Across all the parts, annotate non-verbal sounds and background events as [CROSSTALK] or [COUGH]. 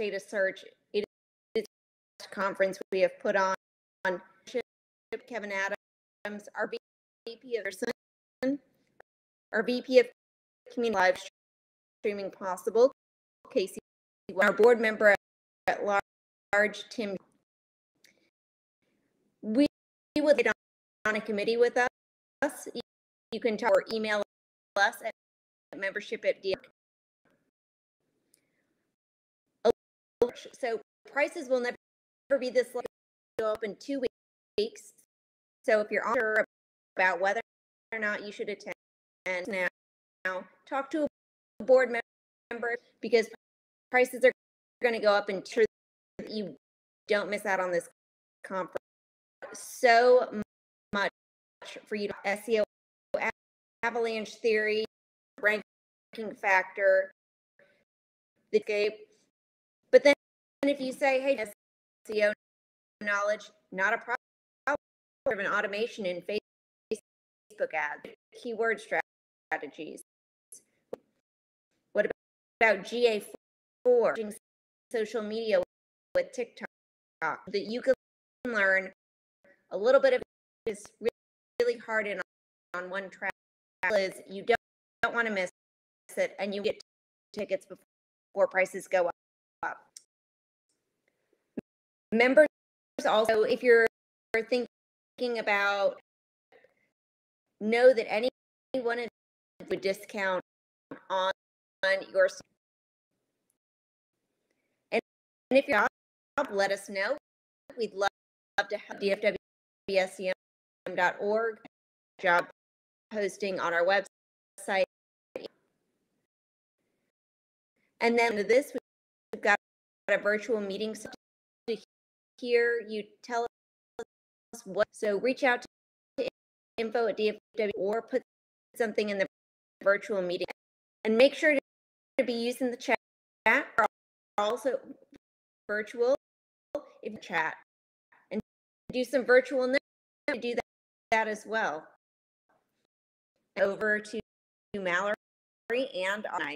Of Search. It is a conference we have put on. on Kevin Adams, our VP of our VP of Community Live Streaming Possible, Casey, our board member at large, Tim. We would like on a committee with us. You can talk or email us at membership at So prices will never be this low. Go up in two weeks. So if you're unsure about whether or not you should attend now, now talk to a board member because prices are going to go up and sure that you don't miss out on this conference. So much for you to SEO avalanche theory, ranking factor, the scape. But then if you say, hey, SEO knowledge, not a problem. Of an automation in Facebook ads, keyword strategies. What about GA4, social media with TikTok, that you can learn a little bit of is really hard in on one track is you don't, don't want to miss it and you get tickets before prices go up. Members also, if you're thinking about, know that any anyone would discount on, on your and, and if you're out, let us know. We'd love to have dfwsem.org job posting on our website. And then this, we've got a virtual meeting hear you tell us what. So reach out to info at DFW or put something in the virtual meeting and make sure to be using the chat or also virtual if chat and do some virtual do that, that as well over to Mallory and I.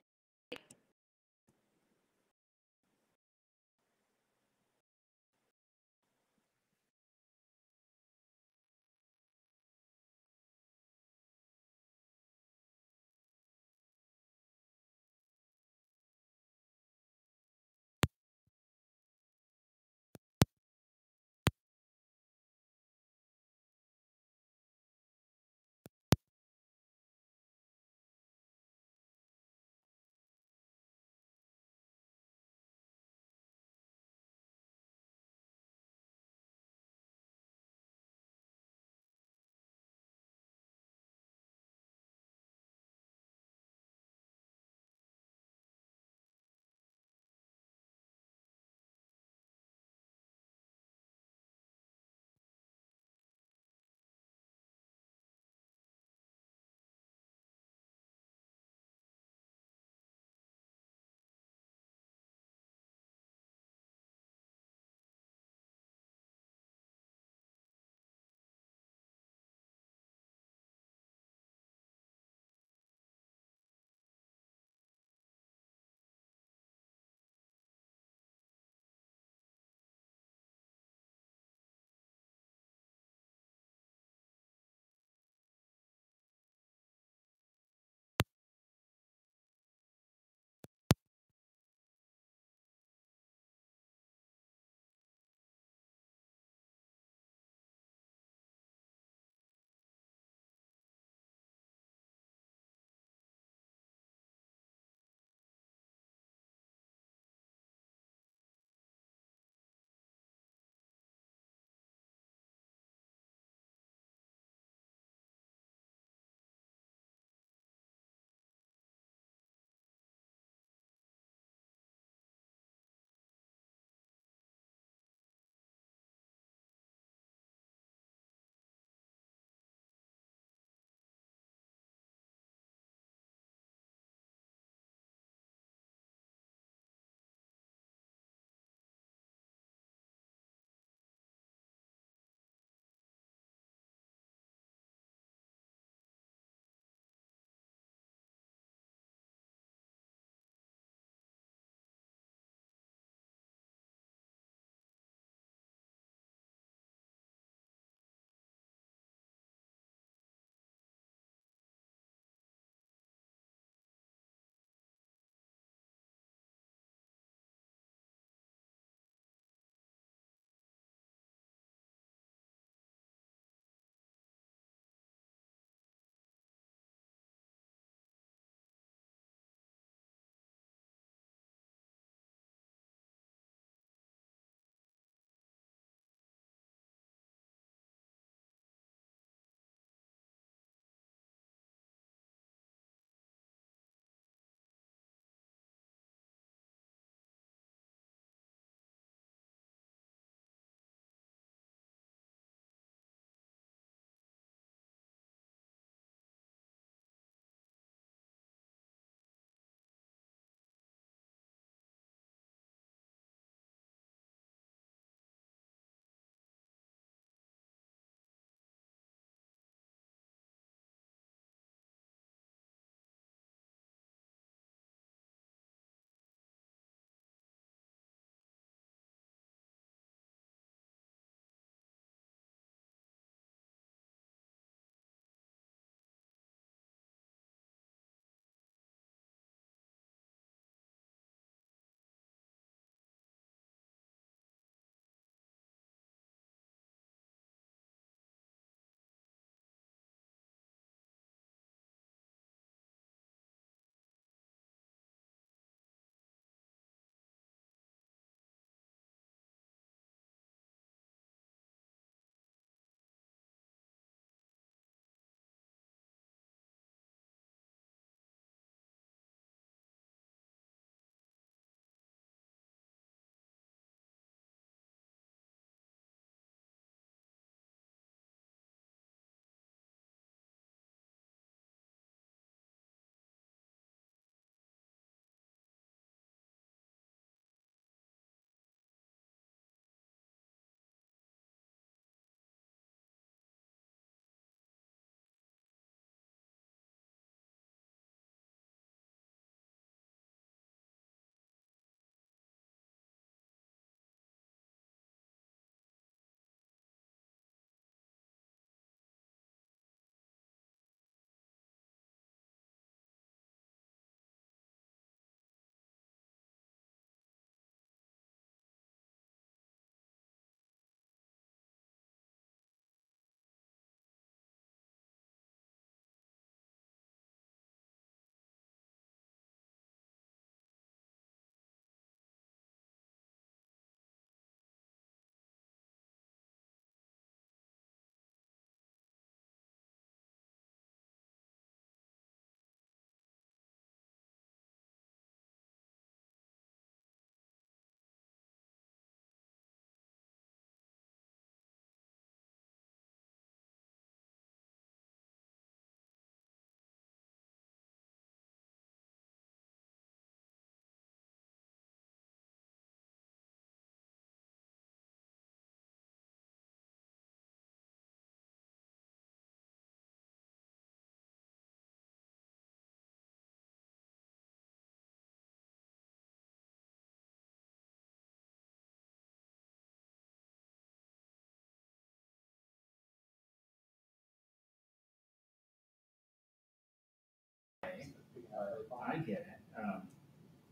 I get it. Um,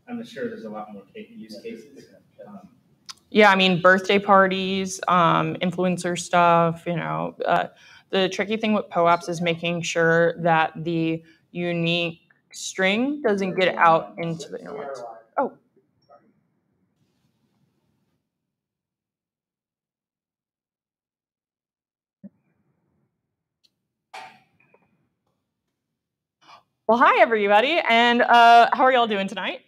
I'm sure there's a lot more use cases. Um, Yeah, I mean, birthday parties, um, influencer stuff, you know. Uh, the tricky thing with POAPs is making sure that the unique string doesn't get out into the internet. Well, hi, everybody, and uh, how are y'all doing tonight?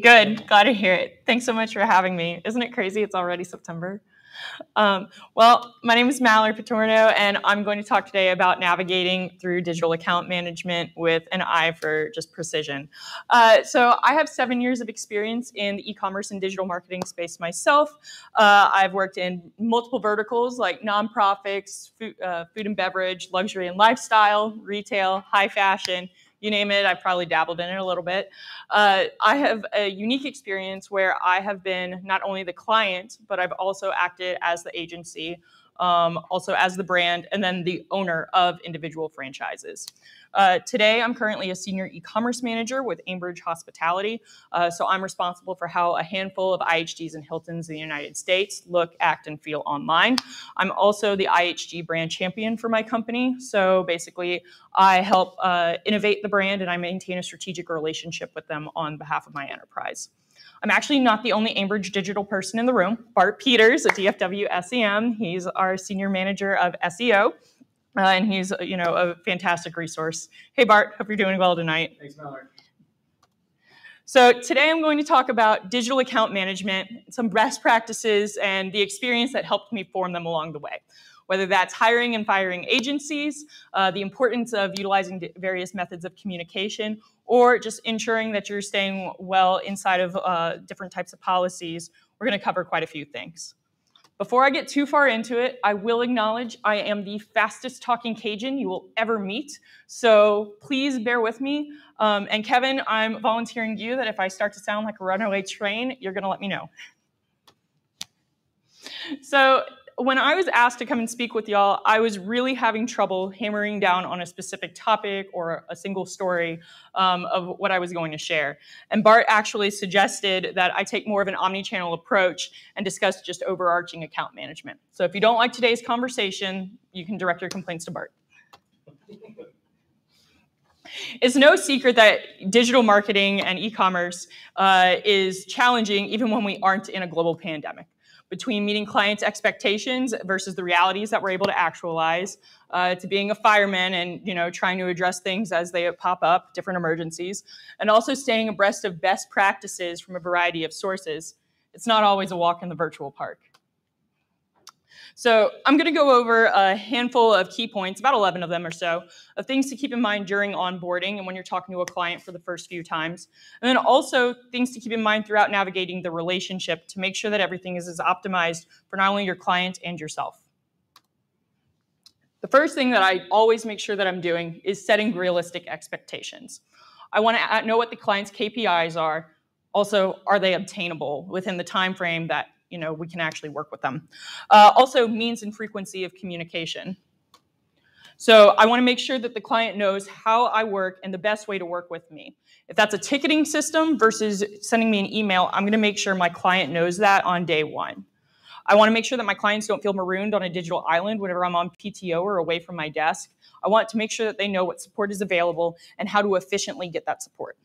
Good. Glad to hear it. Thanks so much for having me. Isn't it crazy? It's already September. Um, well, my name is Mallory Patorno, and I'm going to talk today about navigating through digital account management with an eye for just precision. Uh, so, I have seven years of experience in the e commerce and digital marketing space myself. Uh, I've worked in multiple verticals like nonprofits, food, uh, food and beverage, luxury and lifestyle, retail, high fashion you name it, I've probably dabbled in it a little bit. Uh, I have a unique experience where I have been not only the client, but I've also acted as the agency, um, also as the brand, and then the owner of individual franchises. Uh, today, I'm currently a senior e-commerce manager with Aimbridge Hospitality. Uh, so I'm responsible for how a handful of IHGs and Hiltons in the United States look, act, and feel online. I'm also the IHG brand champion for my company. So basically, I help uh, innovate the brand and I maintain a strategic relationship with them on behalf of my enterprise. I'm actually not the only Aimbridge digital person in the room. Bart Peters at DFW SEM, he's our senior manager of SEO. Uh, and he's, you know, a fantastic resource. Hey, Bart, hope you're doing well tonight. Thanks, Mallory. So today I'm going to talk about digital account management, some best practices, and the experience that helped me form them along the way. Whether that's hiring and firing agencies, uh, the importance of utilizing various methods of communication, or just ensuring that you're staying well inside of uh, different types of policies, we're going to cover quite a few things. Before I get too far into it, I will acknowledge I am the fastest talking Cajun you will ever meet. So please bear with me. Um, and Kevin, I'm volunteering you that if I start to sound like a runaway train, you're going to let me know. So when I was asked to come and speak with y'all, I was really having trouble hammering down on a specific topic or a single story um, of what I was going to share. And Bart actually suggested that I take more of an omni-channel approach and discuss just overarching account management. So if you don't like today's conversation, you can direct your complaints to Bart. It's no secret that digital marketing and e-commerce uh, is challenging even when we aren't in a global pandemic between meeting clients' expectations versus the realities that we're able to actualize, uh, to being a fireman and you know trying to address things as they pop up, different emergencies, and also staying abreast of best practices from a variety of sources. It's not always a walk in the virtual park. So I'm going to go over a handful of key points, about 11 of them or so, of things to keep in mind during onboarding and when you're talking to a client for the first few times. And then also things to keep in mind throughout navigating the relationship to make sure that everything is as optimized for not only your client and yourself. The first thing that I always make sure that I'm doing is setting realistic expectations. I want to know what the client's KPIs are. Also, are they obtainable within the time frame that you know, we can actually work with them. Uh, also, means and frequency of communication. So I want to make sure that the client knows how I work and the best way to work with me. If that's a ticketing system versus sending me an email, I'm going to make sure my client knows that on day one. I want to make sure that my clients don't feel marooned on a digital island whenever I'm on PTO or away from my desk. I want to make sure that they know what support is available and how to efficiently get that support.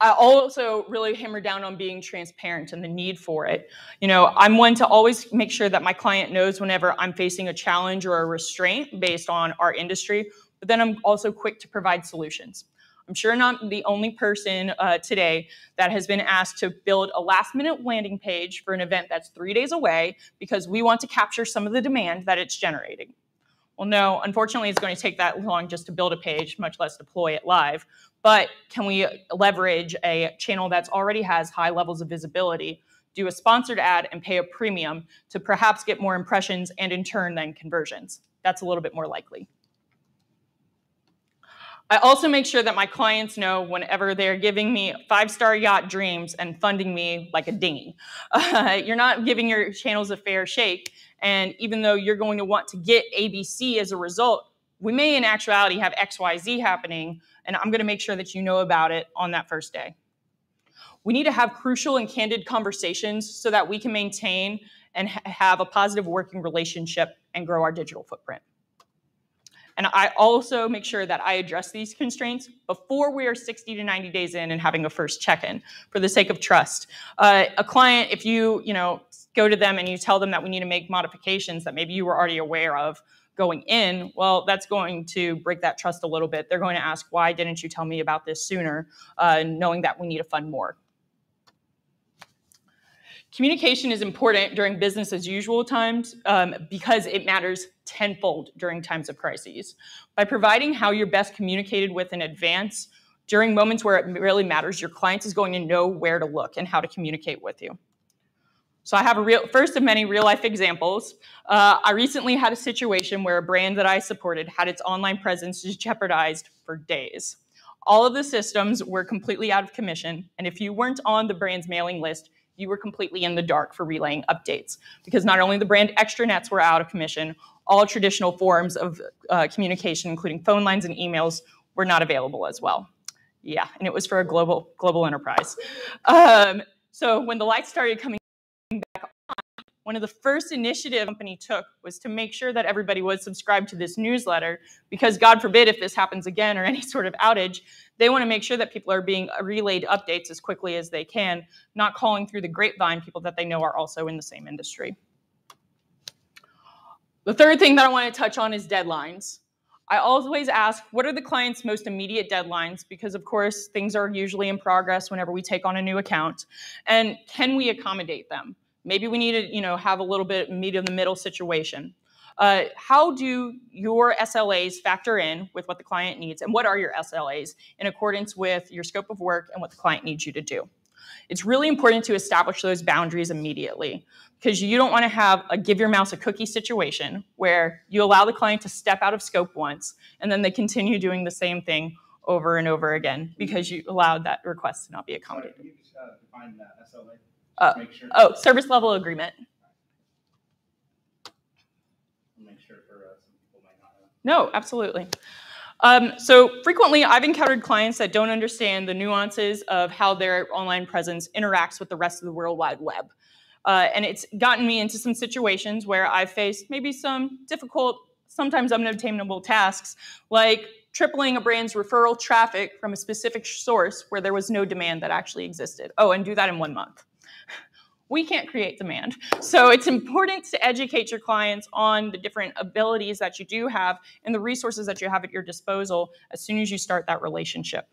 I also really hammer down on being transparent and the need for it. You know, I'm one to always make sure that my client knows whenever I'm facing a challenge or a restraint based on our industry, but then I'm also quick to provide solutions. I'm sure not the only person uh, today that has been asked to build a last minute landing page for an event that's three days away because we want to capture some of the demand that it's generating. Well, no, unfortunately, it's going to take that long just to build a page, much less deploy it live. But can we leverage a channel that's already has high levels of visibility, do a sponsored ad, and pay a premium to perhaps get more impressions and in turn then conversions? That's a little bit more likely. I also make sure that my clients know whenever they're giving me five-star yacht dreams and funding me like a dinghy. Uh, [LAUGHS] you're not giving your channels a fair shake. And even though you're going to want to get ABC as a result, we may in actuality have XYZ happening, and I'm gonna make sure that you know about it on that first day. We need to have crucial and candid conversations so that we can maintain and ha have a positive working relationship and grow our digital footprint. And I also make sure that I address these constraints before we are 60 to 90 days in and having a first check-in for the sake of trust. Uh, a client, if you, you know, go to them and you tell them that we need to make modifications that maybe you were already aware of going in, well, that's going to break that trust a little bit. They're going to ask, why didn't you tell me about this sooner, uh, knowing that we need to fund more. Communication is important during business as usual times um, because it matters tenfold during times of crises. By providing how you're best communicated with in advance, during moments where it really matters, your client is going to know where to look and how to communicate with you. So I have a real, first of many real life examples. Uh, I recently had a situation where a brand that I supported had its online presence jeopardized for days. All of the systems were completely out of commission, and if you weren't on the brand's mailing list, you were completely in the dark for relaying updates because not only the brand extranets were out of commission, all traditional forms of uh, communication, including phone lines and emails, were not available as well. Yeah, and it was for a global global enterprise. Um, so when the lights started coming one of the first initiatives the company took was to make sure that everybody was subscribed to this newsletter because god forbid if this happens again or [LAUGHS] any sort of outage they want to make sure that people are being uh, relayed updates as quickly as they can not calling through the grapevine people that they know are also in the same industry the third thing that i want to touch on is deadlines I always ask, what are the client's most immediate deadlines? Because of course, things are usually in progress whenever we take on a new account. And can we accommodate them? Maybe we need to, you know, have a little bit meet in the middle situation. Uh, how do your SLAs factor in with what the client needs, and what are your SLAs in accordance with your scope of work and what the client needs you to do? It's really important to establish those boundaries immediately because you don't want to have a give your mouse a cookie situation where you allow the client to step out of scope once and then they continue doing the same thing over and over again because you allowed that request to not be accommodated. Sorry, you just uh, define that SLA? Sure. Oh, service level agreement. Sure uh, no, absolutely. Um, so frequently, I've encountered clients that don't understand the nuances of how their online presence interacts with the rest of the World Wide Web. Uh, and it's gotten me into some situations where I've faced maybe some difficult, sometimes unobtainable tasks, like tripling a brand's referral traffic from a specific source where there was no demand that actually existed. Oh, and do that in one month we can't create demand. So it's important to educate your clients on the different abilities that you do have and the resources that you have at your disposal as soon as you start that relationship.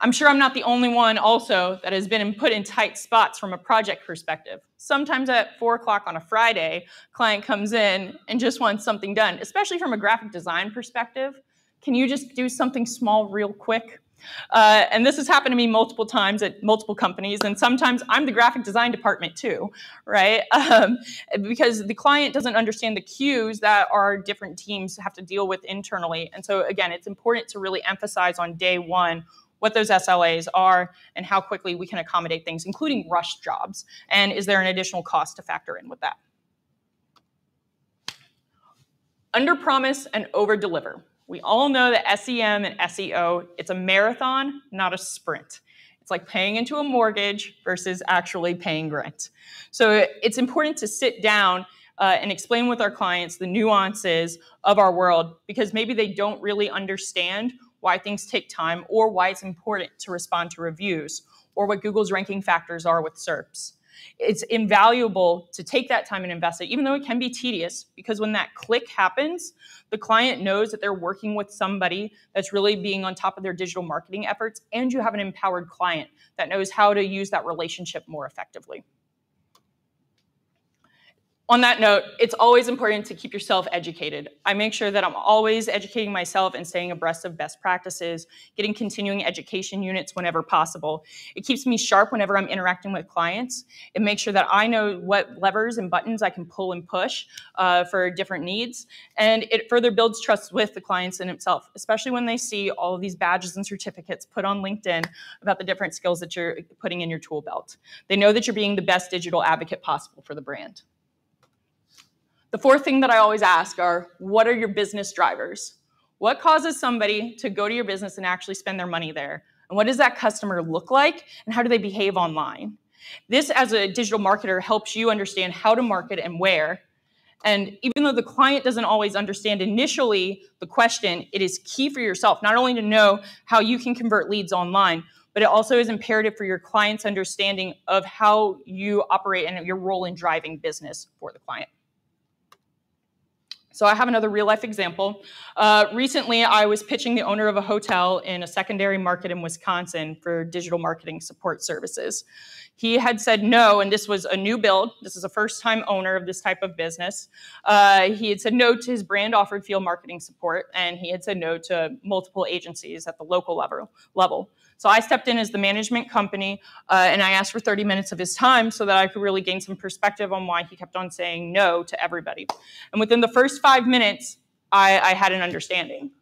I'm sure I'm not the only one also that has been put in tight spots from a project perspective. Sometimes at four o'clock on a Friday, client comes in and just wants something done, especially from a graphic design perspective. Can you just do something small real quick? Uh, and this has happened to me multiple times at multiple companies, and sometimes I'm the graphic design department too, right? [LAUGHS] Um, because the client doesn't understand the cues that our different teams have to deal with internally. And so, again, it's important to really emphasize on day one what those SLAs are and how quickly we can accommodate things, including rush jobs. And is there an additional cost to factor in with that? Under promise and over deliver. We all know that SEM and SEO, it's a marathon, not a sprint. It's like paying into a mortgage versus actually paying rent. So it's important to sit down uh, and explain with our clients the nuances of our world because maybe they don't really understand why things take time or why it's important to respond to reviews or what Google's ranking factors are with SERPs it's invaluable to take that time and invest it, even though it can be tedious, because when that click happens, the client knows that they're working with somebody that's really being on top of their digital marketing efforts, and you have an empowered client that knows how to use that relationship more effectively on that note, it's always important to keep yourself educated. I make sure that I'm always educating myself and staying abreast of best practices, getting continuing education units whenever possible. It keeps me sharp whenever I'm interacting with clients. It makes sure that I know what levers and buttons I can pull and push uh, for different needs. And it further builds trust with the clients in itself, especially when they see all of these badges and certificates put on LinkedIn about the different skills that you're putting in your tool belt. They know that you're being the best digital advocate possible for the brand. The fourth thing that I always ask are what are your business drivers? What causes somebody to go to your business and actually spend their money there? And what does that customer look like? And how do they behave online? This, as a digital marketer, helps you understand how to market and where. And even though the client doesn't always understand initially the question, it is key for yourself not only to know how you can convert leads online, but it also is imperative for your client's understanding of how you operate and your role in driving business for the client. So I have another real life example. Uh, recently, I was pitching the owner of a hotel in a secondary market in Wisconsin for digital marketing support services. He had said no, and this was a new build. This is a first time owner of this type of business. Uh, he had said no to his brand offered field marketing support, and he had said no to multiple agencies at the local level. level. So I stepped in as the management company uh, and I asked for 30 minutes of his time so that I could really gain some perspective on why he kept on saying no to everybody. And within the first five minutes, I, I had an understanding.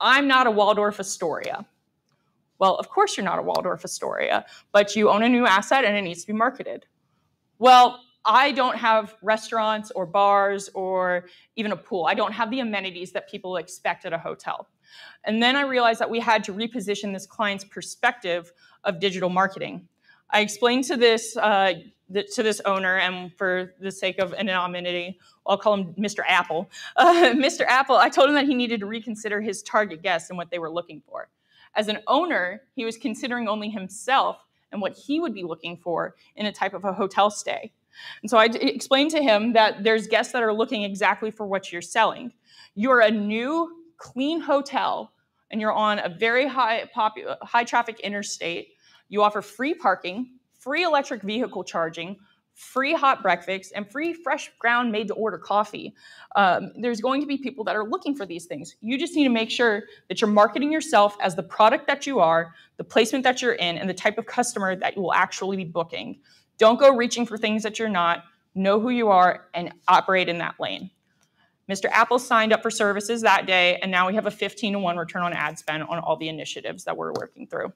I'm not a Waldorf Astoria. Well, of course you're not a Waldorf Astoria, but you own a new asset and it needs to be marketed. Well, I don't have restaurants or bars or even a pool. I don't have the amenities that people expect at a hotel. And then I realized that we had to reposition this client's perspective of digital marketing. I explained to this uh, to this owner, and for the sake of anonymity, I'll call him Mr. Apple. [LAUGHS] Uh, Mr. Apple, I told him that he needed to reconsider his target guests and what they were looking for. As an owner, he was considering only himself and what he would be looking for in a type of a hotel stay. And so I explained to him that there's guests that are looking exactly for what you're selling. You're a new clean hotel and you're on a very high, popu- high traffic interstate, you offer free parking, free electric vehicle charging, free hot breakfast, and free fresh ground made to order coffee. Um, there's going to be people that are looking for these things. You just need to make sure that you're marketing yourself as the product that you are, the placement that you're in, and the type of customer that you will actually be booking. Don't go reaching for things that you're not. Know who you are and operate in that lane. Mr. Apple signed up for services that day, and now we have a 15 to 1 return on ad spend on all the initiatives that we're working through.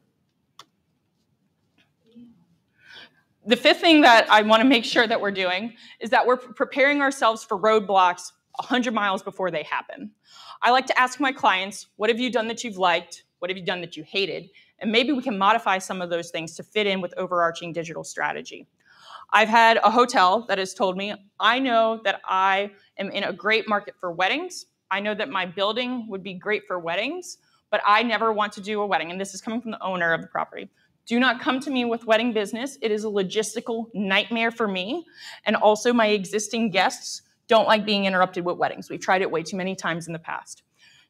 The fifth thing that I want to make sure that we're doing is that we're preparing ourselves for roadblocks 100 miles before they happen. I like to ask my clients, what have you done that you've liked? What have you done that you hated? And maybe we can modify some of those things to fit in with overarching digital strategy. I've had a hotel that has told me, I know that I am in a great market for weddings. I know that my building would be great for weddings, but I never want to do a wedding. And this is coming from the owner of the property. Do not come to me with wedding business. It is a logistical nightmare for me. And also, my existing guests don't like being interrupted with weddings. We've tried it way too many times in the past.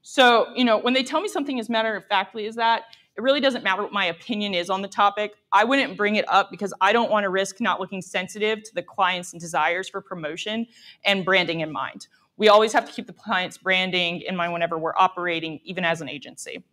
So, you know, when they tell me something as matter of factly as that, it really doesn't matter what my opinion is on the topic. I wouldn't bring it up because I don't want to risk not looking sensitive to the client's desires for promotion and branding in mind. We always have to keep the client's branding in mind whenever we're operating, even as an agency.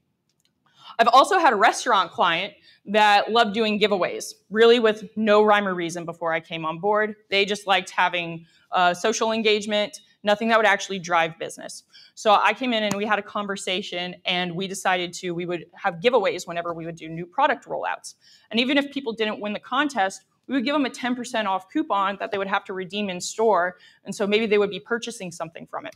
I've also had a restaurant client that loved doing giveaways, really with no rhyme or reason before I came on board. They just liked having uh, social engagement, nothing that would actually drive business. So I came in and we had a conversation and we decided to, we would have giveaways whenever we would do new product rollouts. And even if people didn't win the contest, we would give them a 10% off coupon that they would have to redeem in store. And so maybe they would be purchasing something from it.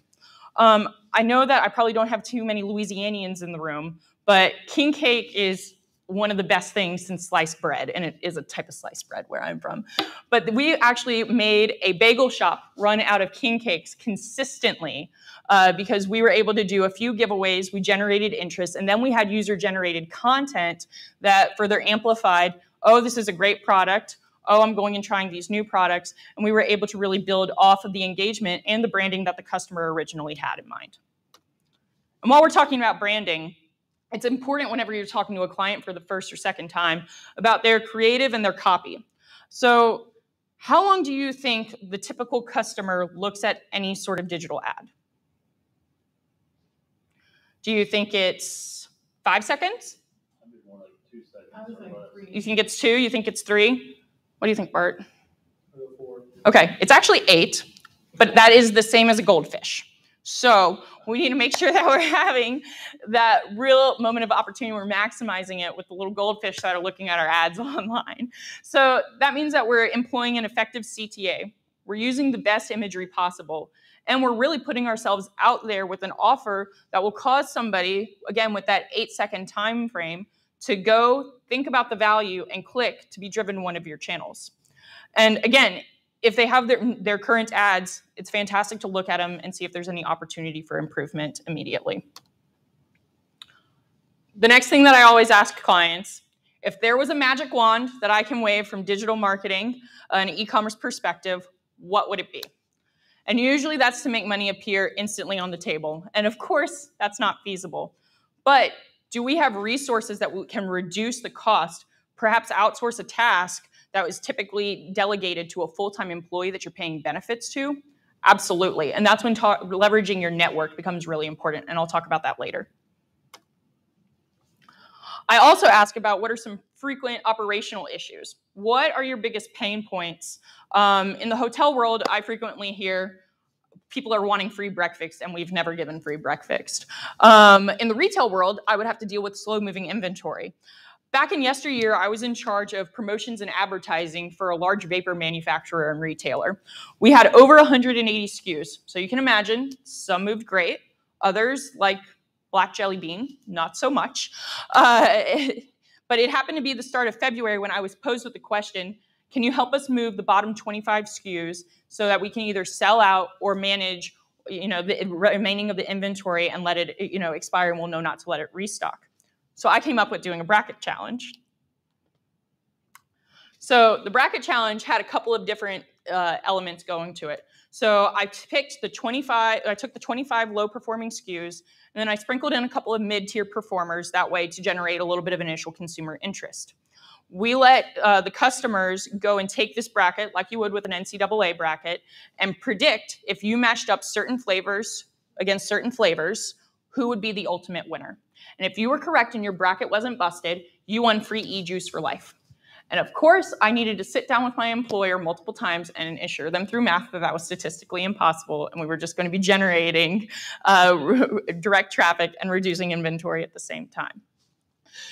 Um, I know that I probably don't have too many Louisianians in the room, but king cake is one of the best things since sliced bread, and it is a type of sliced bread where I'm from. But we actually made a bagel shop run out of king cakes consistently uh, because we were able to do a few giveaways, we generated interest, and then we had user generated content that further amplified oh, this is a great product. Oh, I'm going and trying these new products. And we were able to really build off of the engagement and the branding that the customer originally had in mind. And while we're talking about branding, it's important whenever you're talking to a client for the first or second time about their creative and their copy. So, how long do you think the typical customer looks at any sort of digital ad? Do you think it's five seconds? You think it's two? You think it's three? What do you think, Bart? Okay, it's actually eight, but that is the same as a goldfish. So we need to make sure [LAUGHS] that we're having that real moment of opportunity. We're maximizing it with the little goldfish that are looking at our ads [LAUGHS] online. So that means that we're employing an effective CTA. We're using the best imagery possible. And we're really putting ourselves out there with an offer that will cause somebody, again, with that eight second time frame, to go think about the value and click to be driven one of your channels. And again, if they have their, their current ads, it's fantastic to look at them and see if there's any opportunity for improvement immediately. The next thing that I always ask clients, if there was a magic wand that I can wave from digital marketing, an e-commerce perspective, what would it be? And usually that's to make money appear instantly on the table. And of course, that's not feasible. But do we have resources that can reduce the cost, perhaps outsource a task that was typically delegated to a full-time employee that you're paying benefits to? Absolutely. And that's when leveraging your network becomes really important. And I'll talk about that later. I also ask about what are some frequent operational issues. What are your biggest pain points? Um, in the hotel world, I frequently hear people are wanting free breakfast and we've never given free breakfast. Um, in the retail world, I would have to deal with slow moving inventory. Back in yesteryear, I was in charge of promotions and advertising for a large vapor manufacturer and retailer. We had over 180 SKUs. So you can imagine some moved great, others, like black jelly bean, not so much. Uh, [LAUGHS] but it happened to be the start of February when I was posed with the question can you help us move the bottom 25 SKUs so that we can either sell out or manage you know the remaining of the inventory and let it you know expire and we'll know not to let it restock so i came up with doing a bracket challenge. So the bracket challenge had a couple of different uh, elements going to it. So i picked the 25 i took the 25 low performing skus and then i sprinkled in a couple of mid-tier performers that way to generate a little bit of initial consumer interest. We let uh, the customers go and take this bracket like you would with an NCAA bracket and predict if you matched up certain flavors against certain flavors, who would be the ultimate winner. And if you were correct and your bracket wasn't busted, you won free e-juice for life. And of course, I needed to sit down with my employer multiple times and assure them through math that that was statistically impossible, and we were just going to be generating uh, [LAUGHS] direct traffic and reducing inventory at the same time.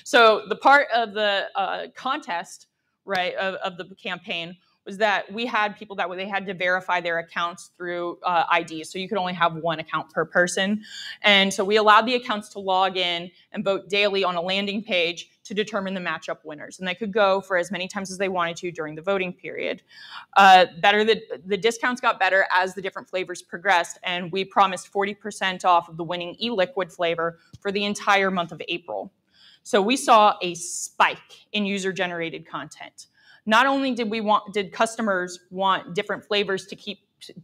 So the part of the uh, contest, right, of, of, the campaign was that we had people that they had to verify their accounts through uh, ID. So you could only have one account per person. And so we allowed the accounts to log in and vote daily on a landing page to determine the matchup winners. And they could go for as many times as they wanted to during the voting period. Uh, better the, the discounts got better as the different flavors progressed. And we promised 40% off of the winning e-liquid flavor for the entire month of April. So we saw a spike in user generated content. Not only did we want did customers want different flavors to keep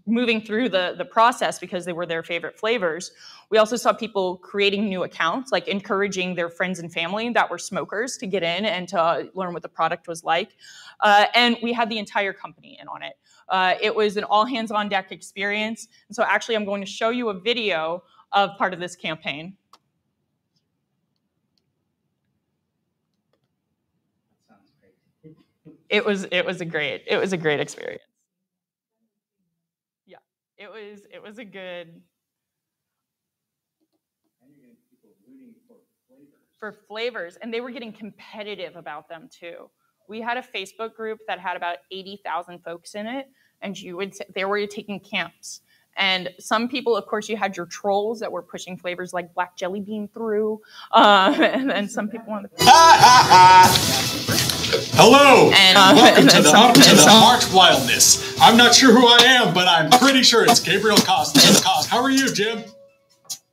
moving through the, the process because they were their favorite flavors. We also saw people creating new accounts, like encouraging their friends and family that were smokers to get in and to learn what the product was like. Uh, and we had the entire company in on it. Uh, it was an all hands on deck experience. And so actually I'm going to show you a video of part of this campaign. It was it was a great it was a great experience. Yeah, it was it was a good. For flavors, and they were getting competitive about them too. We had a Facebook group that had about eighty thousand folks in it, and you would they were taking camps. And some people, of course, you had your trolls that were pushing flavors like black jelly bean through, uh, [LAUGHS] and then some people on the. [LAUGHS] [LAUGHS] Hello, and, uh, welcome and to the Up to the March Wildness. I'm not sure who I am, but I'm pretty sure it's Gabriel Costa. How are you, Jim?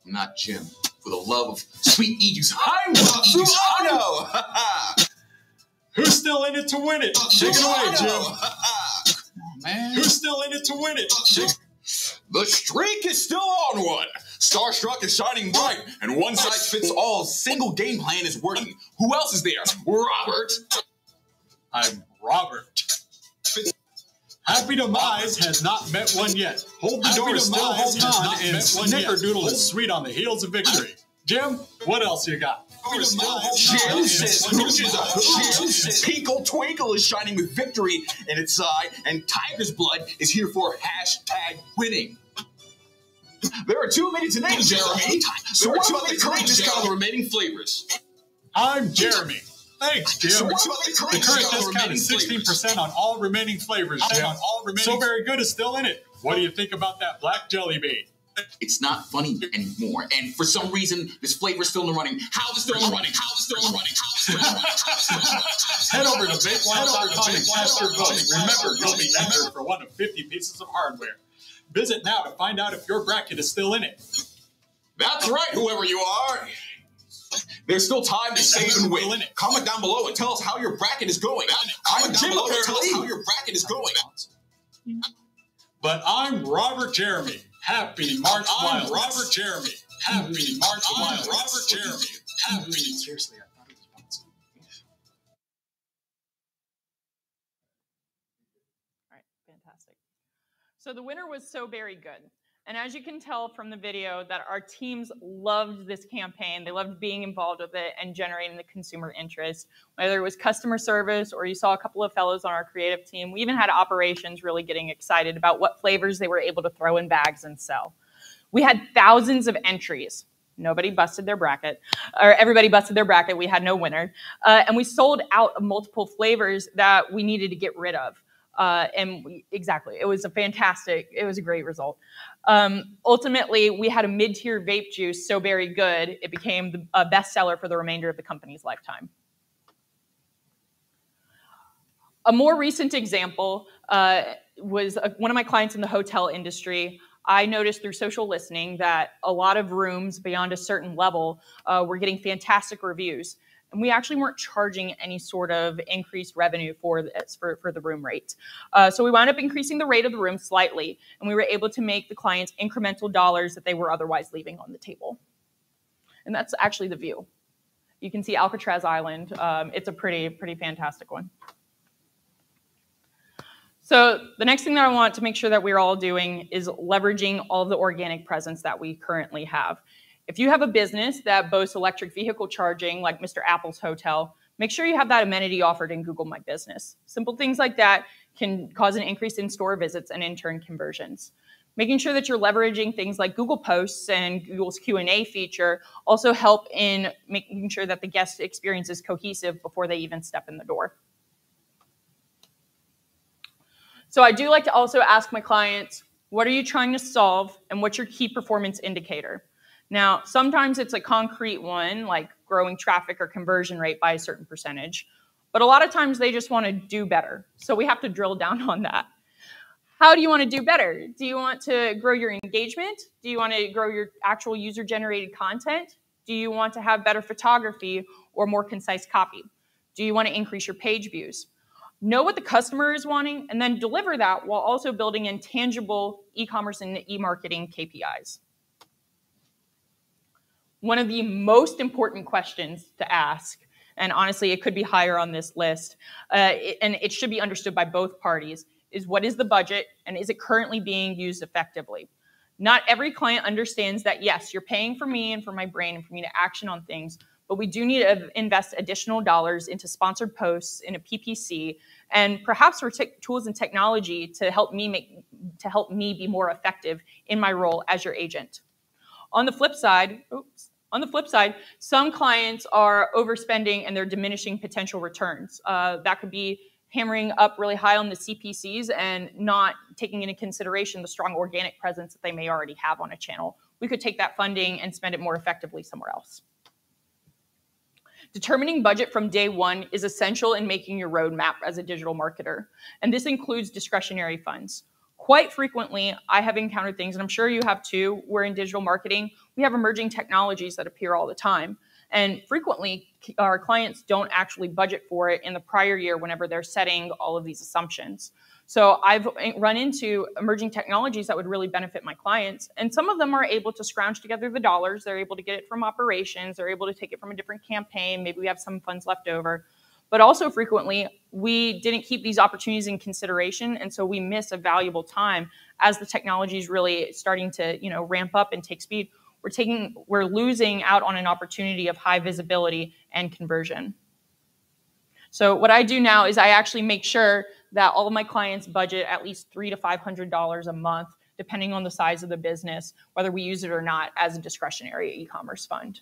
I'm not Jim. For the love of sweet Ejuice, I'm Suano! Who's still in it to win it? Take it away, Jim. [LAUGHS] Man. Who's still in it to win it? The streak is still on one. Starstruck is shining bright, and one size fits all single game plan is working. Who else is there? Robert. I'm Robert. Happy Demise has not met one yet. Hold the Happy door still hold on, and Snickerdoodle is sweet on the heels of victory. Jim, what else you got? Jim says Pinkle Twinkle is shining with victory in its eye, and Tiger's Blood is here for hashtag winning. There are too many to name, Jeremy. So what about the current discount on the remaining flavors? I'm Jeremy. Thanks, Jim. The current discount is 16% on all remaining flavors, Jim. On all remaining so very good is still in it. What do you think about that black jelly bean? It's not funny anymore. And for some reason, this flavor's still in the running. How is it still in the running? How is it still in the running? How is it still in the running? How is it still in the running? Head over to VapeWild.com and cast your vote. Remember, you'll be entered for one of 50 pieces of hardware. Visit now to find out if your bracket is still in it. That's right, whoever you are. There's still time to save and win. Comment down below and tell us how your bracket is going. Comment down below and tell us how your bracket is going. But I'm Robert Jeremy. Happy March I'm Wild. Robert Jeremy. Happy March I'm Wild. Robert Jeremy. Happy. Seriously, I thought it was once. All right, fantastic. So the winner was So Very Good. And as you can tell from the video that our teams loved this campaign. They loved being involved with it and generating the consumer interest. Whether it was customer service or you saw a couple of fellows on our creative team, we even had operations really getting excited about what flavors they were able to throw in bags and sell. We had thousands of entries. Nobody busted their bracket, or everybody busted their bracket. We had no winner. Uh, and we sold out of multiple flavors that we needed to get rid of. Uh, and we, exactly, it was a fantastic, it was a great result. Um, ultimately, we had a mid-tier vape juice so very good, it became the uh, bestseller for the remainder of the company's lifetime. A more recent example uh, was uh, one of my clients in the hotel industry. I noticed through social listening that a lot of rooms beyond a certain level uh, were getting fantastic reviews and we actually weren't charging any sort of increased revenue for this for, for the room rate. Uh, so we wound up increasing the rate of the room slightly, and we were able to make the clients incremental dollars that they were otherwise leaving on the table. And that's actually the view. You can see Alcatraz Island. Um, it's a pretty, pretty fantastic one. So the next thing that I want to make sure that we're all doing is leveraging all the organic presence that we currently have. If you have a business that boasts electric vehicle charging, like Mr. Apple's hotel, make sure you have that amenity offered in Google My Business. Simple things like that can cause an increase in store visits and in turn conversions. Making sure that you're leveraging things like Google Posts and Google's Q&A feature also help in making sure that the guest experience is cohesive before they even step in the door. So I do like to also ask my clients, what are you trying to solve and what's your key performance indicator? Now, sometimes it's a concrete one, like growing traffic or conversion rate by a certain percentage, but a lot of times they just want to do better. So we have to drill down [LAUGHS] on that. How do you want to do better? Do you want to grow your engagement? Do you want to grow your actual user generated content? Do you want to have better photography or more concise copy? Do you want to increase your page views? Know what the customer is wanting and then deliver that while also building in tangible e commerce and e marketing KPIs one of the most important questions to ask, and honestly, it could be higher on this list, uh, and it should be understood by both parties, is what is the budget and is it currently being used effectively? Not every client understands that, yes, you're paying for me and for my brain and for me to action on things, but we do need to invest additional dollars into sponsored posts, in a PPC, and perhaps for tools and technology to help me make to help me be more effective in my role as your agent. On the flip side, oops, on the flip side, some clients are overspending and they're diminishing potential returns. Uh, that could be hammering up really high on the CPCs and not taking into consideration the strong organic presence that they may already have on a channel. We could take that funding and spend it more effectively somewhere else. Determining budget from day one is essential in making your roadmap as a digital marketer, and this includes discretionary funds. Quite frequently, I have encountered things, and I'm sure you have too, where in digital marketing, we have emerging technologies that appear all the time. And frequently, our clients don't actually budget for it in the prior year whenever they're setting all of these assumptions. So I've eh, run into emerging technologies that would really benefit my clients. And some of them are able to scrounge together the dollars. They're able to get it from operations. They're able to take it from a different campaign. Maybe we have some funds left over. But also frequently, we didn't keep these opportunities in consideration. And so we miss a valuable time as the technology is really starting to you know, ramp up and take speed we're taking we're losing out on an opportunity of high visibility and conversion. So what I do now is I actually make sure that all of my clients budget at least three to five hundred dollars a month, depending on the size of the business, whether we use it or not, as a discretionary e-commerce fund.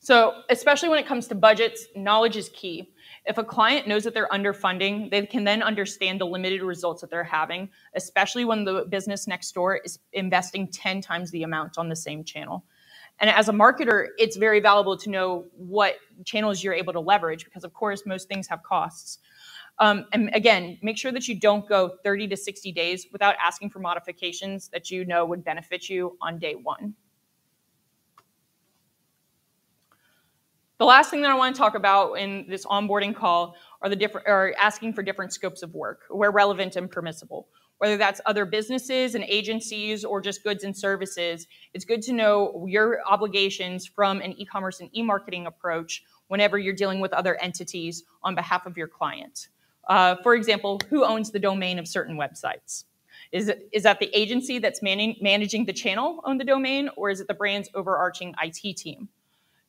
So, especially when it comes to budgets, knowledge is key. If a client knows that they're underfunding, they can then understand the limited results that they're having, especially when the business next door is investing 10 times the amount on the same channel. And as a marketer, it's very valuable to know what channels you're able to leverage because, of course, most things have costs. Um, and again, make sure that you don't go 30 to 60 days without asking for modifications that you know would benefit you on day one. The last thing that I want to talk about in this onboarding call are the different, are asking for different scopes of work where relevant and permissible. Whether that's other businesses and agencies or just goods and services, it's good to know your obligations from an e-commerce and e-marketing approach whenever you're dealing with other entities on behalf of your client. Uh, for example, who owns the domain of certain websites? Is, it, is that the agency that's man managing the channel own the domain, or is it the brand's overarching IT team?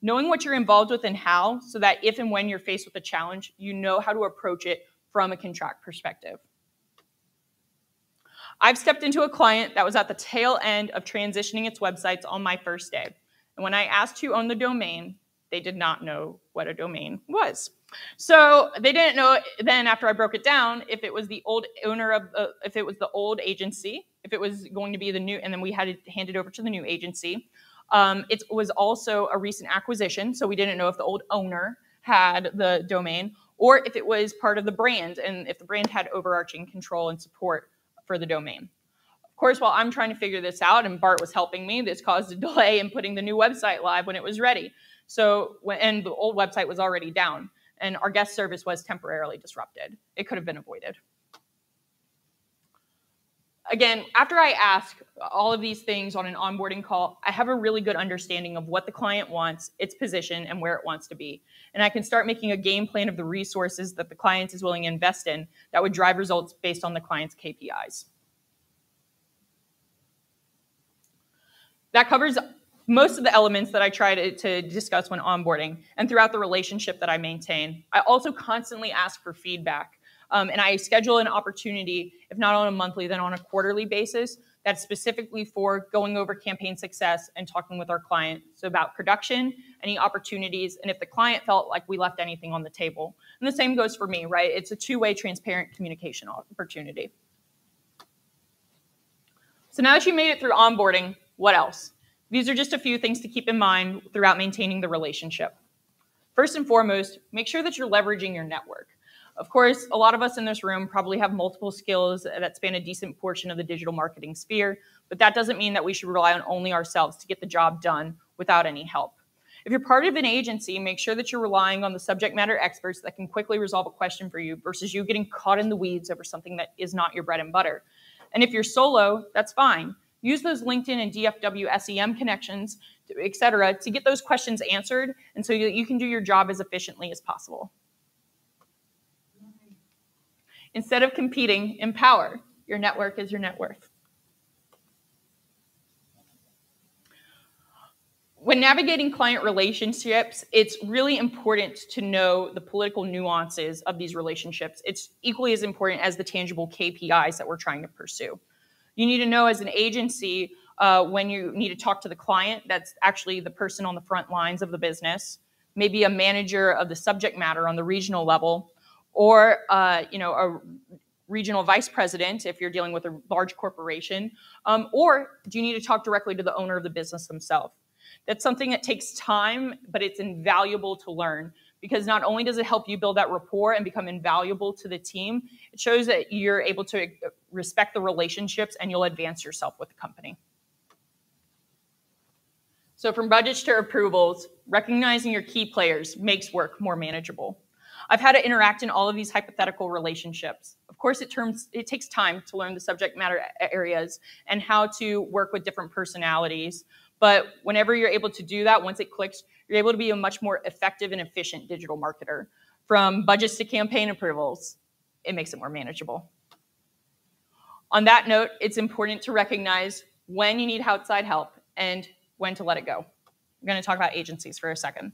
Knowing what you're involved with and how, so that if and when you're faced with a challenge, you know how to approach it from a contract perspective. I've stepped into a client that was at the tail end of transitioning its websites on my first day. And when I asked who owned the domain, they did not know what a domain was. So they didn't know then after I broke it down if it was the old owner of, uh, if it was the old agency, if it was going to be the new, and then we had to hand it over to the new agency, um, it was also a recent acquisition, so we didn't know if the old owner had the domain or if it was part of the brand and if the brand had overarching control and support for the domain. Of course, while I'm trying to figure this out and Bart was helping me, this caused a [LAUGHS] delay in putting the new website live when it was ready. So, and the old website was already down and our guest service was temporarily disrupted. It could have been avoided again, after I ask all of these things on an onboarding call, I have a really good understanding of what the client wants, its position, and where it wants to be. And I can start making a game plan of the resources that the client is willing to invest in that would drive results based on the client's KPIs. That covers most of the elements that I try to, to, discuss when onboarding and throughout the relationship that I maintain. I also constantly ask for feedback. Um, and I schedule an opportunity, if not on a monthly, then on a quarterly basis, that's specifically for going over campaign success and talking with our client. So about production, any opportunities, and if the client felt like we left anything on the table. And the same goes for me, right? It's a two-way transparent communication opportunity. So now that you made it through onboarding, what else? These are just a few things to keep in mind throughout maintaining the relationship. First and foremost, make sure that you're leveraging your network. Of course, a lot of us in this room probably have multiple skills that span a decent portion of the digital marketing sphere, but that doesn't mean that we should rely on only ourselves to get the job done without any help. If you're part of an agency, make sure that you're relying on the subject matter experts that can quickly resolve a question for you versus you getting caught in the weeds over something that is not your bread and butter. And if you're solo, that's fine. Use those LinkedIn and DFW SEM connections, et cetera, to get those questions answered and so that you can do your job as efficiently as possible. Instead of competing, empower. Your network is your net worth. When navigating client relationships, it's really important to know the political nuances of these relationships. It's equally as important as the tangible KPIs that we're trying to pursue. You need to know as an agency uh, when you need to talk to the client, that's actually the person on the front lines of the business, maybe a manager of the subject matter on the regional level, or uh, you know a regional vice president if you're dealing with a large corporation, um, or do you need to talk directly to the owner of the business themselves? That's something that takes time, but it's invaluable to learn because not only does it help you build that rapport and become invaluable to the team, it shows that you're able to respect the relationships and you'll advance yourself with the company. So from budgets to approvals, recognizing your key players makes work more manageable. I've had to interact in all of these hypothetical relationships. Of course, it, terms, it takes time to learn the subject matter areas and how to work with different personalities. But whenever you're able to do that, once it clicks, you're able to be a much more effective and efficient digital marketer. From budgets to campaign approvals, it makes it more manageable. On that note, it's important to recognize when you need outside help and when to let it go. I'm going to talk about agencies for a second.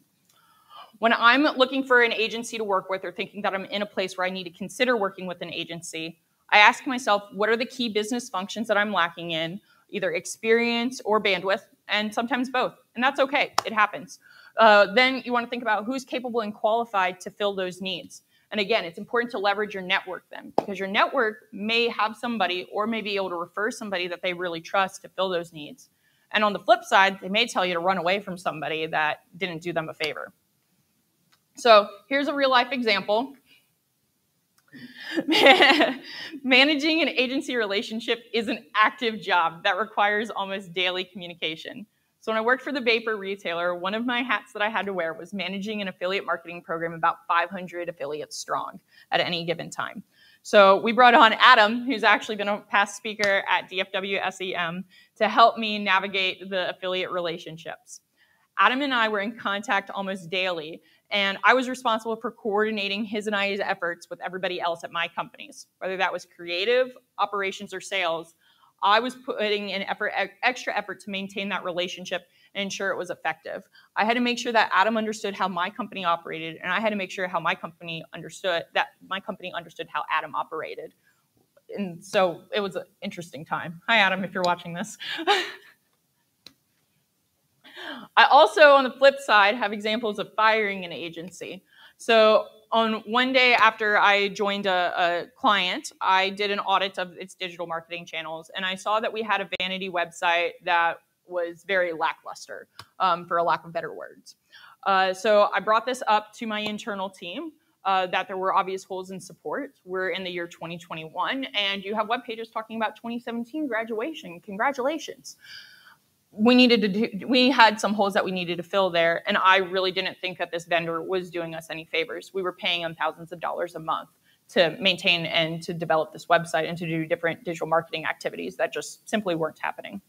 When I'm looking for an agency to work with or thinking that I'm in a place where I need to consider working with an agency, I ask myself, what are the key business functions that I'm lacking in, either experience or bandwidth, and sometimes both. And that's okay, it happens. Uh, then you want to think about who's capable and qualified to fill those needs. And again, it's important to leverage your network then because your network may have somebody or may be able to refer somebody that they really trust to fill those needs. And on the flip side, they may tell you to run away from somebody that didn't do them a favor. So here's a real life example. [LAUGHS] Managing an agency relationship is an active job that requires almost daily communication. So when I worked for the vapor retailer, one of my hats that I had to wear was managing an affiliate marketing program about 500 affiliates strong at any given time. So we brought on Adam, who's actually been a past speaker at DFW SEM, to help me navigate the affiliate relationships. Adam and I were in contact almost daily, and I was responsible for coordinating his and I's efforts with everybody else at my companies, whether that was creative, operations, or sales. I was putting in effort, extra effort to maintain that relationship and ensure it was effective. I had to make sure that Adam understood how my company operated, and I had to make sure how my company understood that my company understood how Adam operated. And so it was an interesting time. Hi, Adam, if you're watching this. [LAUGHS] I also, on the flip side, have examples of firing an agency. So on one day after I joined a, a, client, I did an audit of its digital marketing channels, and I saw that we had a vanity website that was very lackluster, um, for a lack of better words. Uh, so I brought this up to my internal team. Uh, that there were obvious holes in support. We're in the year 2021, and you have web pages talking about 2017 graduation. Congratulations we needed to do, we had some holes that we needed to fill there and i really didn't think that this vendor was doing us any favors. We were paying them thousands of dollars a month to maintain and to develop this website and to do different digital marketing activities that just simply weren't happening.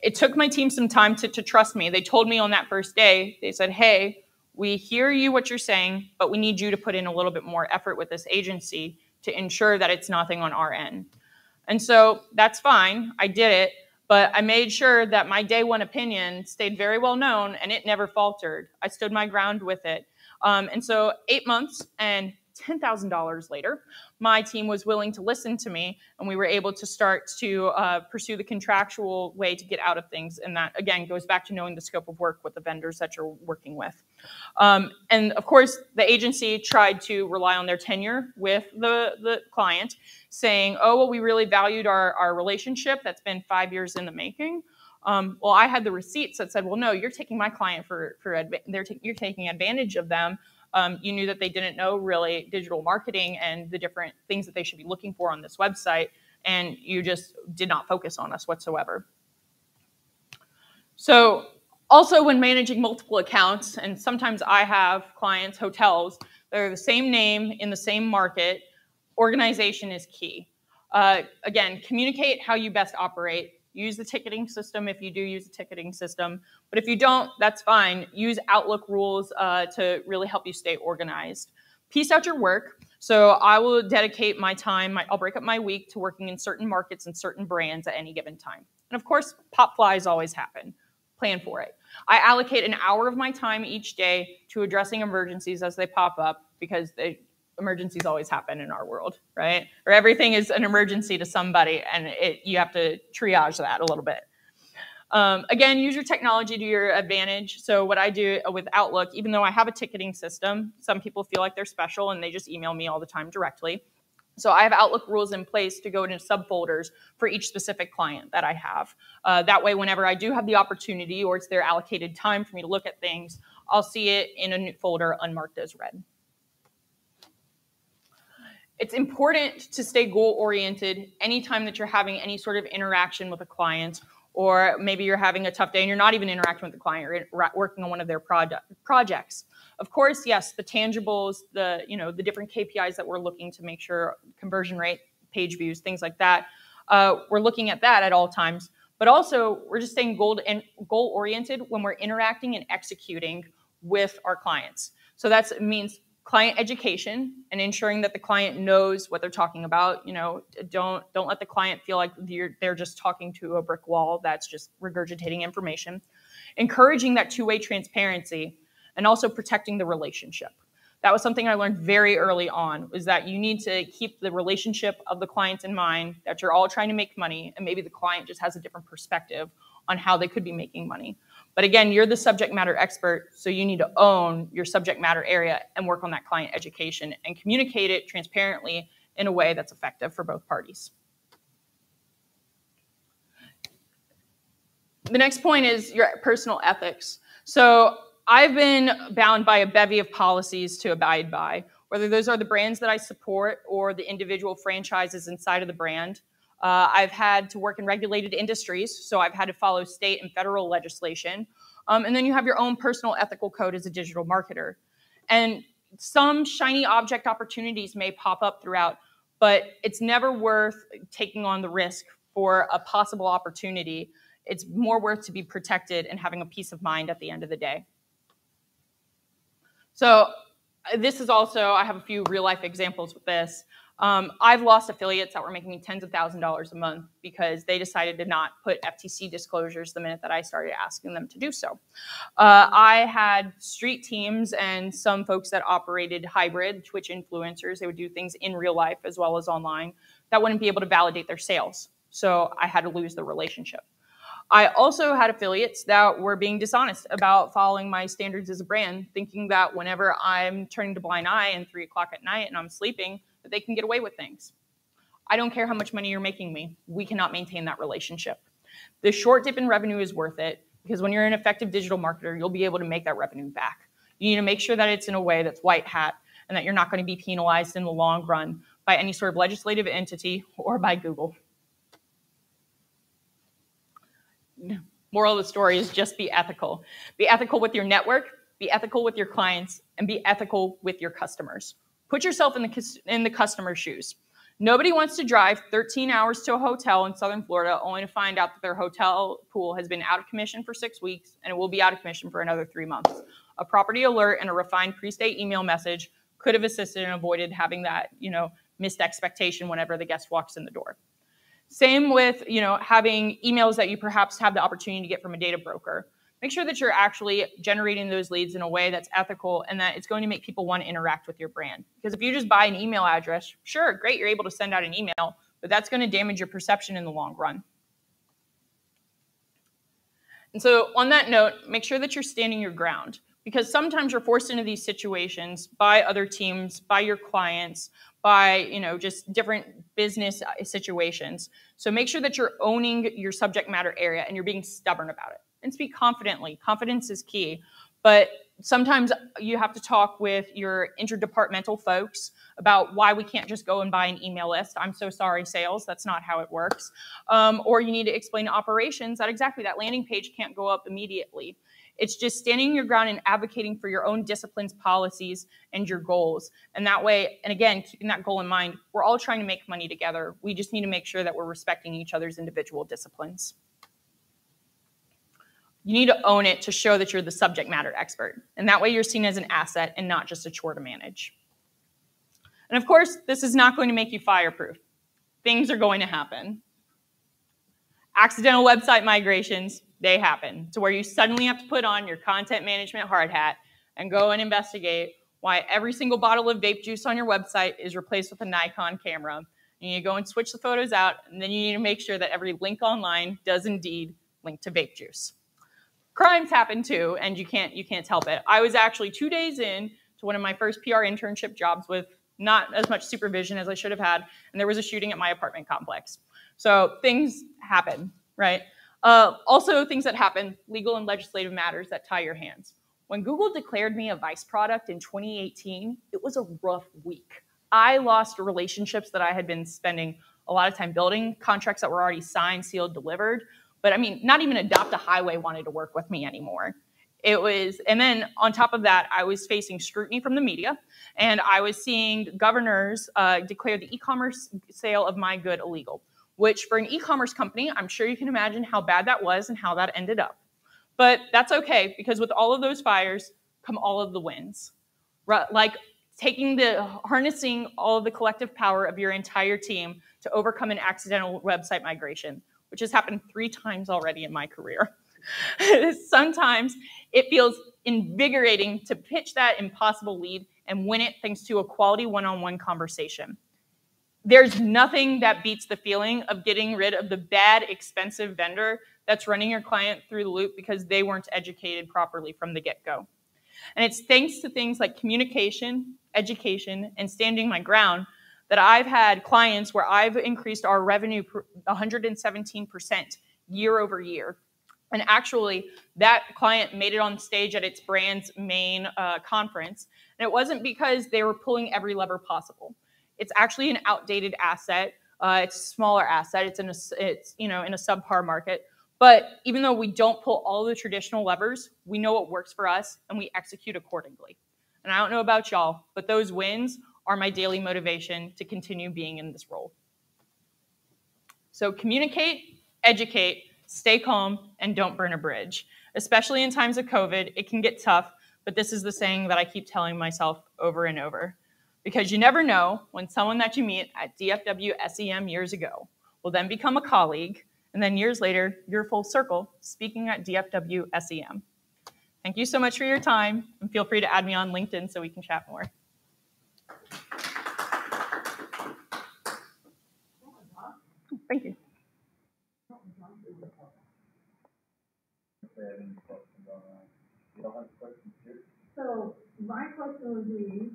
It took my team some time to, to trust me. They told me on that first day they said hey we hear you what you're saying but we need you to put in a little bit more effort with this agency to ensure that it's nothing on our end. And so that's fine. I did it but I made sure that my day one opinion stayed very well known and it never faltered. I stood my ground with it. Um, and so, eight months and $10,000 later, my team was willing to listen to me, and we were able to start to uh, pursue the contractual way to get out of things. And that, again, goes back to knowing the scope of work with the vendors that you're working with. Um, and of course, the agency tried to rely on their tenure with the, the client, saying, oh, well, we really valued our, our relationship that's been five years in the making. Um, well, I had the receipts that said, well, no, you're taking my client for, for they're you're taking advantage of them um, you knew that they didn't know really digital marketing and the different things that they should be looking for on this website, and you just did not focus on us whatsoever. So, also when managing multiple accounts, and sometimes I have clients, hotels, that are the same name in the same market, organization is key. Uh, again, communicate how you best operate Use the ticketing system if you do use a ticketing system. But if you don't, that's fine. Use Outlook rules uh, to really help you stay organized. Piece out your work. So I will dedicate my time, my, I'll break up my week to working in certain markets and certain brands at any given time. And of course, pop flies always happen. Plan for it. I allocate an hour of my time each day to addressing emergencies as they pop up because they, emergencies always happen in our world, right? Or everything is an emergency to somebody, and it, you have to triage that a little bit. Um, again, use your technology to your advantage. So what I do with Outlook, even though I have a ticketing system, some people feel like they're special and they just email me all the time directly. So I have Outlook rules in place to go into subfolders for each specific client that I have. Uh, that way, whenever I do have the opportunity or it's their allocated time for me to look at things, I'll see it in a new folder unmarked as red it's important to stay goal oriented anytime that you're having any sort of interaction with a client or maybe you're having a tough day and you're not even interacting with the client you're working on one of their project, projects. Of course yes the tangibles the you know the different kpis that we're looking to make sure conversion rate page views things like that uh, we're looking at that at all times. But also we're just staying goal and goal oriented when we're interacting and executing with our clients. So that means client education and ensuring that the client knows what they're talking about you know don't don't let the client feel like they're just talking to a brick wall that's just regurgitating information. Encouraging that two-way transparency and also protecting the relationship. That was something i learned very early on was that you need to keep the relationship of the client in mind that you're all trying to make money and maybe the client just has a different perspective on how they could be making money But again, you're the subject matter expert, so you need to own your subject matter area and work on that client education and communicate it transparently in a way that's effective for both parties. The next point is your personal ethics. So I've been bound by a bevy of policies to abide by, whether those are the brands that I support or the individual franchises inside of the brand. Uh, I've had to work in regulated industries, so I've had to follow state and federal legislation. Um, and then you have your own personal ethical code as a digital marketer. And some shiny object opportunities may pop up throughout, but it's never worth taking on the risk for a possible opportunity. It's more worth to be protected and having a peace of mind at the end of the day. So this is also, I have a few real life examples with this. Um, I've lost affiliates that were making me tens of thousand dollars a month because they decided to not put FTC disclosures the minute that I started asking them to do so. Uh, I had street teams and some folks that operated hybrid Twitch influencers. They would do things in real life as well as online that wouldn't be able to validate their sales. So I had to lose the relationship. I also had affiliates that were being dishonest about following my standards as a brand, thinking that whenever I'm turning to blind eye and three o'clock at night and I'm sleeping, that they can get away with things. I don't care how much money you're making me. We cannot maintain that relationship. The short dip in revenue is worth it because when you're an effective digital marketer, you'll be able to make that revenue back. You need to make sure that it's in a way that's white hat and that you're not going to be penalized in the long run by any sort of legislative entity or by Google. moral of the story is just be ethical. Be ethical with your network, be ethical with your clients, and be ethical with your customers. Put yourself in the, in the customer's shoes. Nobody wants to drive 13 hours to a hotel in Southern Florida only to find out that their hotel pool has been out of commission for six weeks and it will be out of commission for another three months. A property alert and a refined pre-stay email message could have assisted and avoided having that, you know, missed expectation whenever the guest walks in the door. Same with, you know, having emails that you perhaps have the opportunity to get from a data broker. Make sure that you're actually generating those leads in a way that's ethical and that it's going to make people want to interact with your brand. Because if you just buy an email address, sure, great, you're able to send out an email, but that's going to damage your perception in the long run. And so, on that note, make sure that you're standing your ground because sometimes you're forced into these situations by other teams, by your clients, by you know just different business uh, situations so make sure that you're owning your subject matter area and you're being stubborn about it and speak confidently confidence is key but sometimes you have to talk with your interdepartmental folks about why we can't just go and buy an email list i'm so sorry sales that's not how it works um, or you need to explain to operations that exactly that landing page can't go up immediately it's just standing your ground and advocating for your own disciplines, policies, and your goals. And that way, and again, keeping that goal in mind, we're all trying to make money together. We just need to make sure that we're respecting each other's individual disciplines. You need to own it to show that you're the subject matter expert. And that way you're seen as an asset and not just a chore to manage. And of course, this is not going to make you fireproof. Things are going to happen. Accidental website migrations, they happen to where you suddenly have to put on your content management hard hat and go and investigate why every single bottle of vape juice on your website is replaced with a Nikon camera. And you go and switch the photos out, and then you need to make sure that every link online does indeed link to vape juice. Crimes happen too, and you can't you can't help it. I was actually two days in to one of my first PR internship jobs with not as much supervision as I should have had, and there was a shooting at my apartment complex. So things happen, right? Uh, also, things that happen, legal and legislative matters that tie your hands. When Google declared me a vice product in 2018, it was a rough week. I lost relationships that I had been spending a lot of time building, contracts that were already signed, sealed, delivered. But I mean, not even Adopt a Highway wanted to work with me anymore. It was, and then on top of that, I was facing scrutiny from the media, and I was seeing governors uh, declare the e commerce sale of my good illegal which for an e-commerce company, I'm sure you can imagine how bad that was and how that ended up. But that's okay because with all of those fires come all of the wins. Like taking the harnessing all of the collective power of your entire team to overcome an accidental website migration, which has happened 3 times already in my career. [LAUGHS] Sometimes it feels invigorating to pitch that impossible lead and win it thanks to a quality one-on-one conversation there's nothing that beats the feeling of getting rid of the bad, expensive vendor that's running your client through the loop because they weren't educated properly from the get go. And it's thanks to things like communication, education, and standing my ground that I've had clients where I've increased our revenue 117% year over year. And actually, that client made it on stage at its brand's main uh, conference. And it wasn't because they were pulling every lever possible. It's actually an outdated asset. Uh, it's a smaller asset. It's in a, it's you know in a subpar market. But even though we don't pull all the traditional levers, we know what works for us and we execute accordingly. And I don't know about y'all, but those wins are my daily motivation to continue being in this role. So communicate, educate, stay calm, and don't burn a bridge. Especially in times of COVID, it can get tough, but this is the saying that I keep telling myself over and over. Because you never know when someone that you meet at DFW SEM years ago will then become a colleague, and then years later, you're full circle speaking at DFW SEM. Thank you so much for your time, and feel free to add me on LinkedIn so we can chat more. Thank you. So my question would be,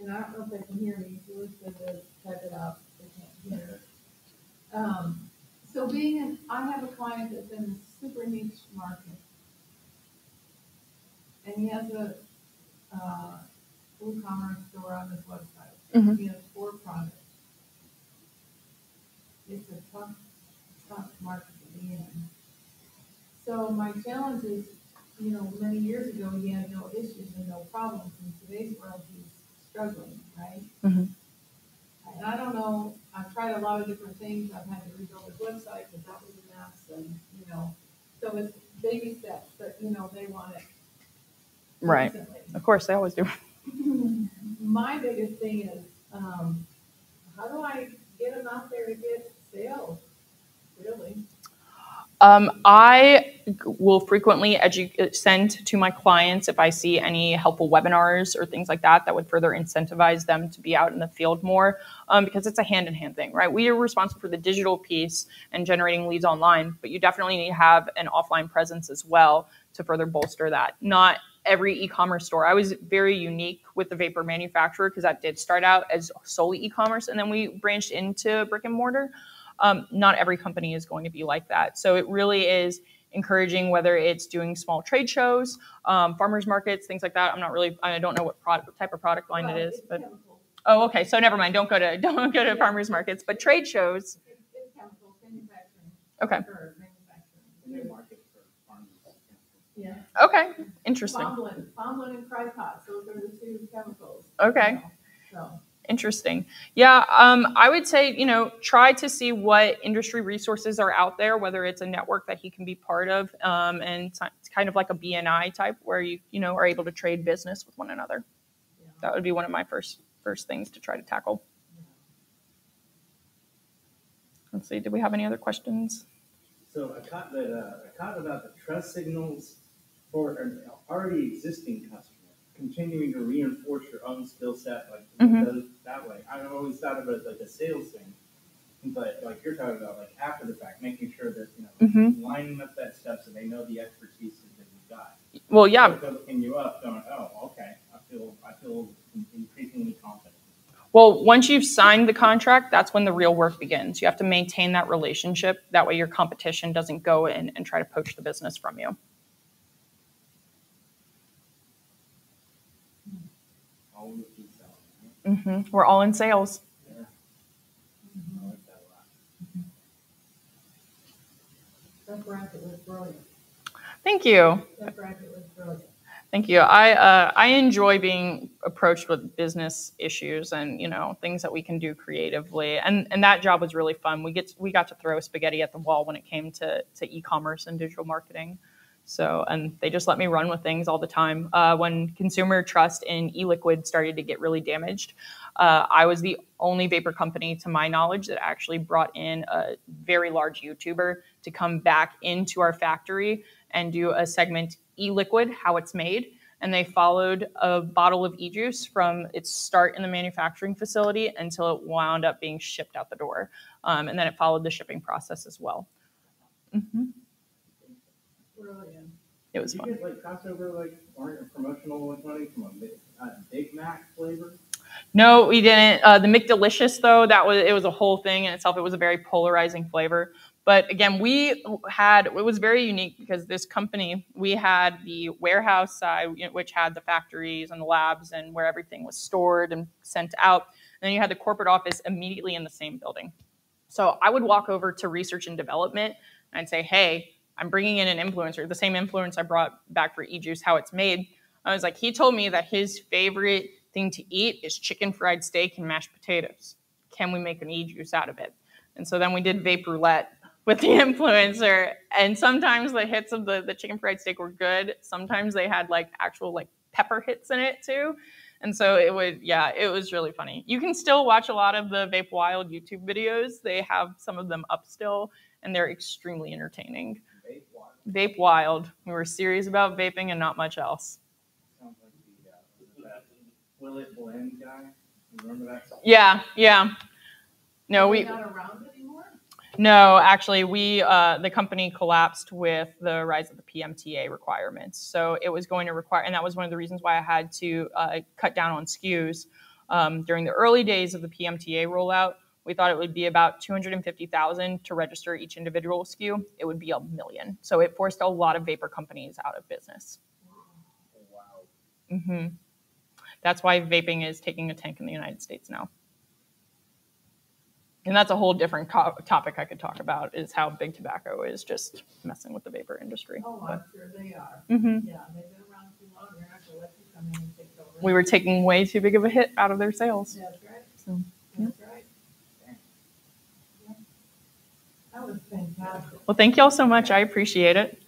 and I don't know if they can hear me, so let's just type it out, they can't hear. Um, so being in, I have a client that's in a super niche market. And he has a, uh, e-commerce store on his website. Mhm. He has four products. It's a tough, tough market to be in. So my challenge is, you know, many years ago, he had no issues and no problems. In today's world, he's struggling, right? Mhm. And I don't know, I've tried a lot of different things. I've had to rebuild his website but that was a mess and, you know, so it's baby steps, but, you know, they want it Right. instantly. Of course, they always do. [CLEARS THROAT] My biggest thing is, um, how do I get them out there to get sales? Really? Um, I will frequently edu- send to my clients if I see any helpful webinars or things like that that would further incentivize them to be out in the field more um, because it's a hand in hand thing, right? We are responsible for the digital piece and generating leads online, but you definitely need to have an offline presence as well to further bolster that. Not every e-commerce store. I was very unique with the vapor manufacturer because that did start out as solely e-commerce and then we branched into brick and mortar. Um, not every company is going to be like that. So it really is encouraging whether it's doing small trade shows, um, farmers markets, things like that. I'm not really, I don't know what product, type of product line Well, it is, but chemicals. oh, okay. So never mind. Don't go to [LAUGHS] don't go to farmers markets, but trade shows. It's, it's chemicals. Okay. Or New manufacturing. market for farmers. Yeah. Okay, interesting. Pomblin, Pomblin and Kryptos, those are the two chemicals. Okay. you know, So, Interesting. Yeah, um, I would say, you know, try to see what industry resources are out there, whether it's a network that he can be part of, um, and it's it's kind of like a BNI type where you, you know, are able to trade business with one another. yeah. That would be one of my first first things to try to tackle. Let's see. Did we have any other questions? So I caught that, uh, I caught about the trust signals for an already existing customer, continuing to reinforce your own skill set, like Mhm. that way. I've always thought of it as like a sales thing. But like you're talking about, like after the fact, making sure that, you know, Mm-hmm. lining up that stuff so they know the expertise that you've got. Well, yeah. Looking you up, going, oh, okay, I feel, I feel increasingly confident. Well, once you've signed the contract, that's when the real work begins. You have to maintain that relationship. That way, your competition doesn't go in and try to poach the business from you. Always keep selling, right? hmm We're all in sales. Yeah. I like that a lot. That bracket was brilliant. Thank you. That bracket was brilliant. Thank you. I uh, I enjoy being approached with business issues and you know things that we can do creatively, and and that job was really fun. We get we got to throw spaghetti at the wall when it came to to e-commerce and digital marketing. So and they just let me run with things all the time. Uh, when consumer trust in e-liquid started to get really damaged, uh, I was the only vapor company, to my knowledge, that actually brought in a very large YouTuber to come back into our factory and do a segment e-liquid, how it's made. And they followed a bottle of e-juice from its start in the manufacturing facility until it wound up being shipped out the door. Um, and then it followed the shipping process as well. hmm Brilliant. It was Did fun. you get like crossover, like, or promotional money from a Big, uh, Big Mac flavor? No, we didn't. Uh, the McDelicious though, that was it was a whole thing in itself. It was a very polarizing flavor. But again, we had it was very unique because this company we had the warehouse side, which had the factories and the labs and where everything was stored and sent out. And then you had the corporate office immediately in the same building. So I would walk over to research and development and say, "Hey, I'm bringing in an influencer, the same influence I brought back for eJuice, how it's made." I was like, he told me that his favorite thing to eat is chicken fried steak and mashed potatoes. Can we make an e-juice out of it? And so then we did vape roulette with the [LAUGHS] influencer. And sometimes the hits of the, the chicken fried steak were good. Sometimes they had like actual like pepper hits in it too. And so it would, yeah, it was really funny. You can still watch a lot of the VapeWild YouTube videos. They have some of them up still, and they're extremely entertaining. VapeWild. We were serious about vaping and not much else. Sounds like the, uh, that Will It Blend guy. Remember that song? Yeah, yeah. No, Are we Not around anymore? no, actually, we uh, the company collapsed with the rise of the PMTA requirements. So it was going to require, and that was one of the reasons why I had to uh, cut down on SKUs um, during the early days of the PMTA rollout. We thought it would be about 250,000 to register each individual SKU. It would be a million. So it forced a lot of vapor companies out of business. Oh, wow. hmm That's why vaping is taking a tank in the United States now. And that's a whole different co- topic I could talk about is how big tobacco is just messing with the vapor industry. Oh, I'm sure they are. hmm Yeah, they've been around too long. They're not gonna let you come in and take over. We were taking way too big of a hit out of their sales. That's right. So, yeah. That's right. Yeah. That was fantastic. Well, thank you all so much. I appreciate it.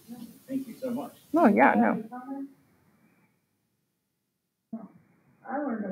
Thank you so much. Oh, yeah, no. I learned